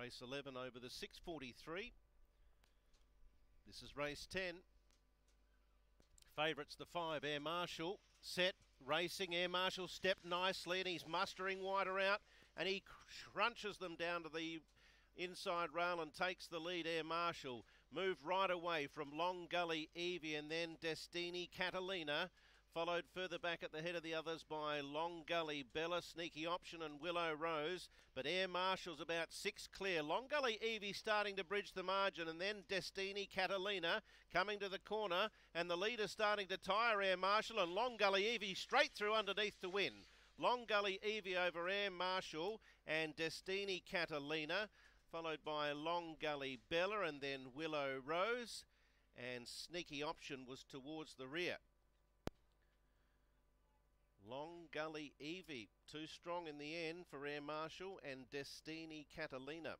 Race 11 over the 643. This is race 10. Favourites the five, Air Marshal. Set, racing. Air Marshal stepped nicely and he's mustering wider out and he crunches them down to the inside rail and takes the lead. Air Marshal moved right away from Long Gully Evie and then Destini Catalina. Followed further back at the head of the others by Long Gully, Bella, Sneaky Option and Willow Rose. But Air Marshal's about six clear. Long Gully Evie starting to bridge the margin and then Destini Catalina coming to the corner and the leader starting to tire Air Marshal and Long Gully Evie straight through underneath to win. Long Gully Evie over Air Marshal and Destini Catalina followed by Long Gully Bella and then Willow Rose and Sneaky Option was towards the rear. Long Gully Evie, too strong in the end for Air Marshal and Destini Catalina.